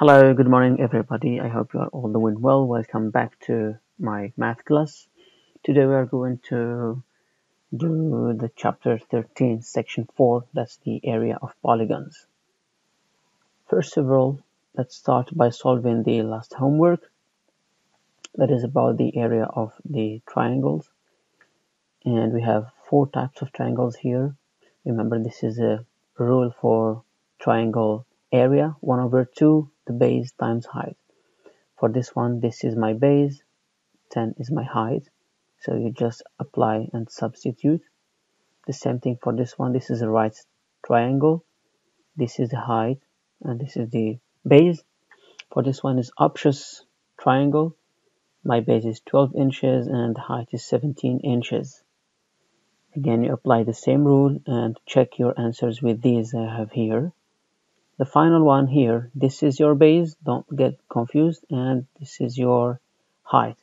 Hello, good morning everybody. I hope you are all doing well. Welcome back to my math class. Today we are going to do the chapter 13, section 4, that's the area of polygons. First of all, let's start by solving the last homework. That is about the area of the triangles. And we have four types of triangles here. Remember, this is a rule for triangle area 1 over 2 the base times height. For this one this is my base 10 is my height. So you just apply and substitute. The same thing for this one this is a right triangle. This is the height and this is the base. For this one is obtuse triangle. My base is 12 inches and height is 17 inches. Again you apply the same rule and check your answers with these I have here the final one here. This is your base. Don't get confused. And this is your height.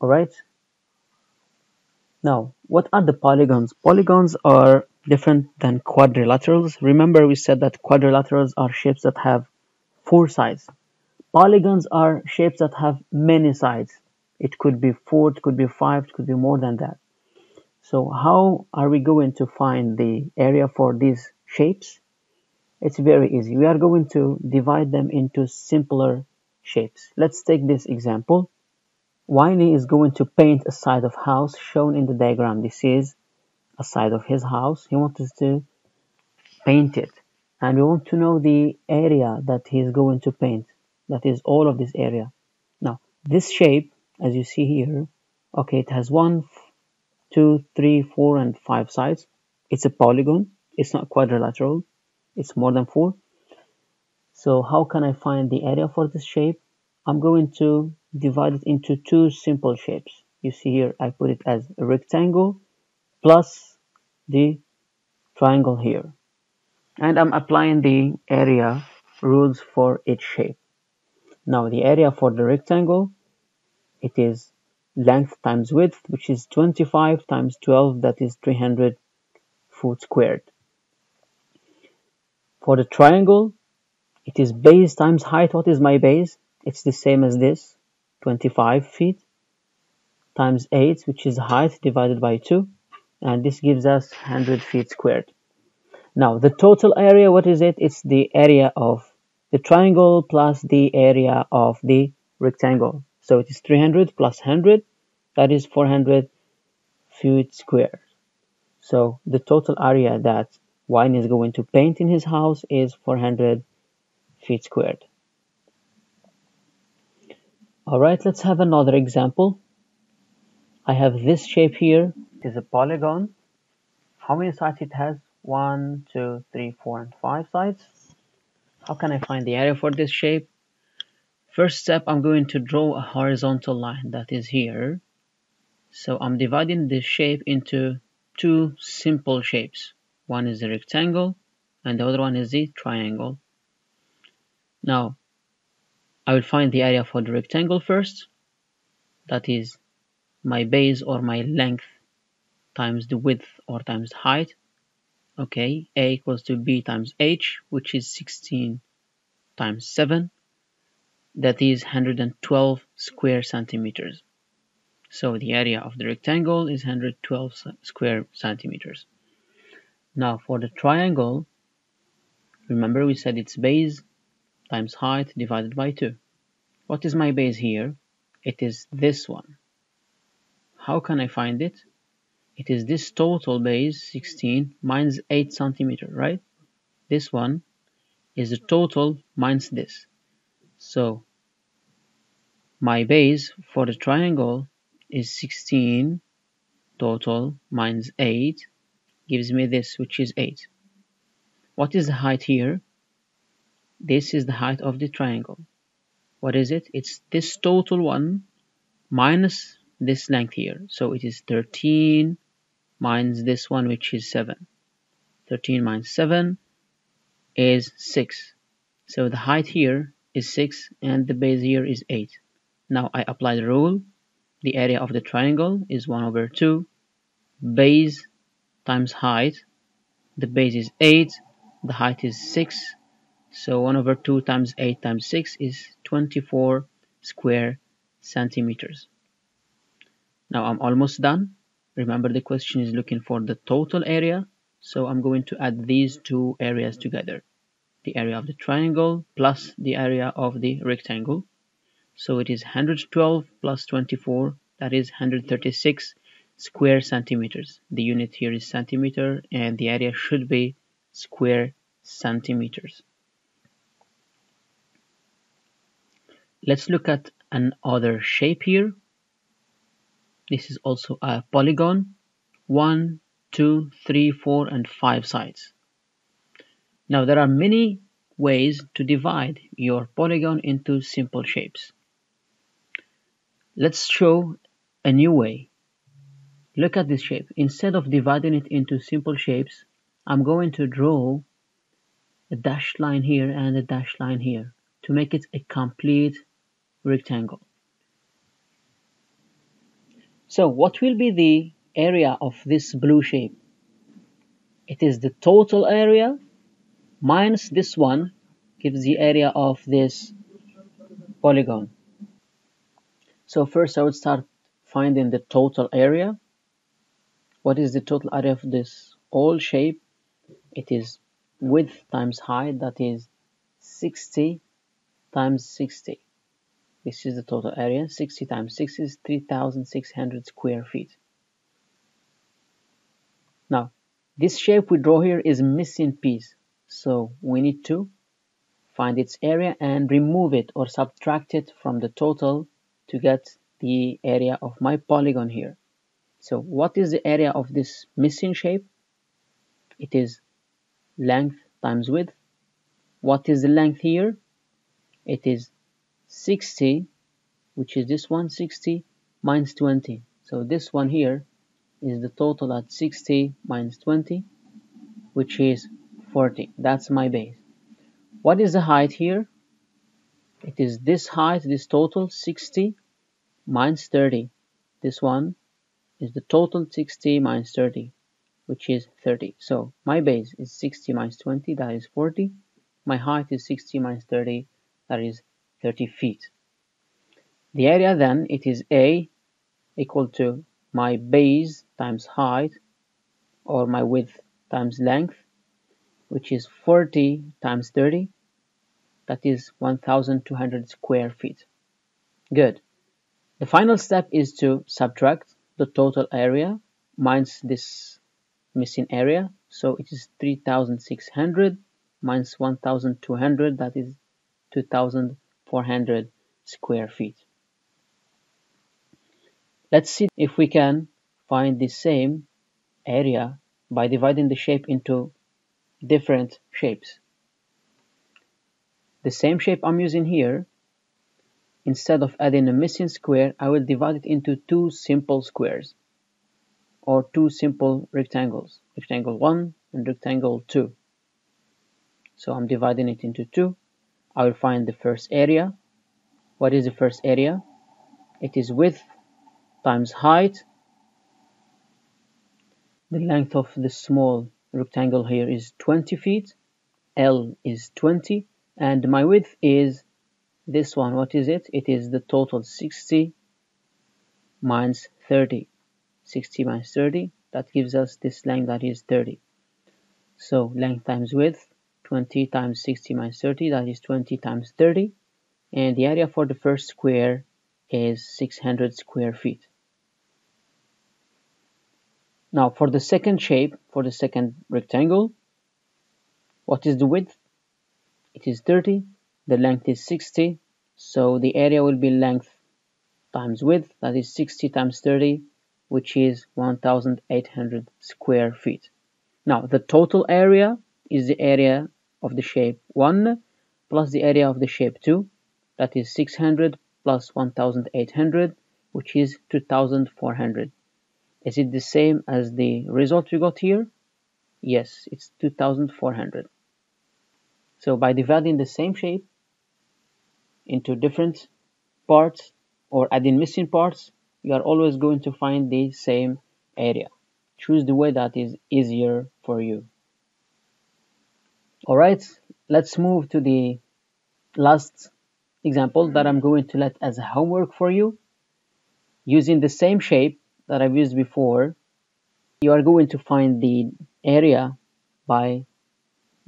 All right? Now what are the polygons? Polygons are different than quadrilaterals. Remember we said that quadrilaterals are shapes that have four sides. Polygons are shapes that have many sides. It could be four it could be five it could be more than that. So how are we going to find the area for these shapes it's very easy. We are going to divide them into simpler shapes. Let's take this example. Winnie is going to paint a side of house shown in the diagram. This is a side of his house. He wants to paint it. And we want to know the area that he is going to paint. That is all of this area. Now, this shape, as you see here, okay, it has one, two, three, four, and five sides. It's a polygon. It's not quadrilateral it's more than 4 so how can I find the area for this shape? I'm going to divide it into two simple shapes. You see here I put it as a rectangle plus the triangle here. And I'm applying the area rules for each shape. Now the area for the rectangle it is length times width which is 25 times 12 that is 300 foot squared for the triangle, it is base times height. What is my base? It's the same as this, 25 feet times 8, which is height divided by 2. And this gives us 100 feet squared. Now, the total area, what is it? It's the area of the triangle plus the area of the rectangle. So it is 300 plus 100, that is 400 feet squared. So the total area that Wine is going to paint in his house is 400 feet squared. Alright, let's have another example. I have this shape here. It is a polygon. How many sides it has? One, two, three, four, and five sides. How can I find the area for this shape? First step, I'm going to draw a horizontal line that is here. So I'm dividing this shape into two simple shapes. One is a rectangle and the other one is the triangle. Now, I will find the area for the rectangle first. That is my base or my length times the width or times the height. Okay, A equals to B times H, which is 16 times 7. That is 112 square centimeters. So the area of the rectangle is 112 square centimeters. Now for the triangle, remember we said its base times height divided by 2. What is my base here? It is this one. How can I find it? It is this total base 16 minus 8 centimeter, right? This one is the total minus this. So my base for the triangle is 16 total minus 8 gives me this, which is 8. What is the height here? This is the height of the triangle. What is it? It's this total one minus this length here. So it is 13 minus this one, which is 7. 13 minus 7 is 6. So the height here is 6 and the base here is 8. Now I apply the rule. The area of the triangle is 1 over 2. Base times height the base is 8 the height is 6 So 1 over 2 times 8 times 6 is 24 square centimeters. Now I'm almost done. Remember the question is looking for the total area. So I'm going to add these two areas together. The area of the triangle plus the area of the rectangle. So it is 112 plus 24, that is 136 square centimeters. The unit here is centimeter and the area should be square centimeters. Let's look at another shape here. This is also a polygon. One, two, three, four, and five sides. Now there are many ways to divide your polygon into simple shapes. Let's show a new way. Look at this shape. Instead of dividing it into simple shapes, I'm going to draw a dashed line here and a dashed line here to make it a complete rectangle. So what will be the area of this blue shape? It is the total area minus this one gives the area of this polygon. So first I would start finding the total area. What is the total area of this whole shape? It is width times height, that is 60 times 60. This is the total area. 60 times 6 is 3,600 square feet. Now, this shape we draw here is missing piece. So we need to find its area and remove it or subtract it from the total to get the area of my polygon here. So what is the area of this missing shape? It is length times width. What is the length here? It is 60 which is this one 60 minus 20 so this one here is the total at 60 minus 20 which is 40 that's my base what is the height here it is this height this total 60 minus 30 this one is the total 60 minus 30 which is 30 so my base is 60 minus 20 that is 40 my height is 60 minus 30 that is 30 feet. The area then, it is A equal to my base times height or my width times length which is 40 times 30 that is 1200 square feet. Good. The final step is to subtract the total area minus this missing area so it is 3600 minus 1200 that is 2400 square feet. Let's see if we can find the same area by dividing the shape into different shapes. The same shape I'm using here, instead of adding a missing square, I will divide it into two simple squares or two simple rectangles, rectangle 1 and rectangle 2. So I'm dividing it into two I will find the first area. What is the first area? It is width times height. The length of the small rectangle here is 20 feet. L is 20 and my width is this one. What is it? It is the total 60 minus 30. 60 minus 30 that gives us this length that is 30. So length times width 20 times 60 minus 30 that is 20 times 30 and the area for the first square is 600 square feet now for the second shape for the second rectangle what is the width it is 30 the length is 60 so the area will be length times width that is 60 times 30 which is 1800 square feet. Now the total area is the area of the shape 1 plus the area of the shape 2 that is 600 plus 1800 which is 2400 is it the same as the result we got here? Yes it's 2400 so by dividing the same shape into different parts or adding missing parts you are always going to find the same area choose the way that is easier for you Alright, let's move to the last example that I'm going to let as a homework for you. Using the same shape that I've used before, you are going to find the area by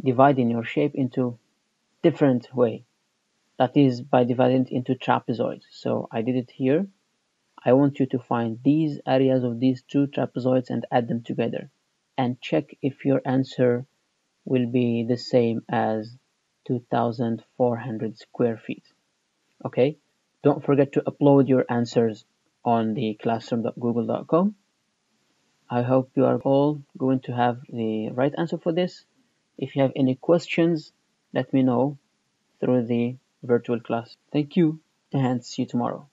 dividing your shape into different way. That is by dividing it into trapezoids. So I did it here. I want you to find these areas of these two trapezoids and add them together and check if your answer will be the same as 2400 square feet. Okay, don't forget to upload your answers on the classroom.google.com. I hope you are all going to have the right answer for this. If you have any questions, let me know through the virtual class. Thank you and see you tomorrow.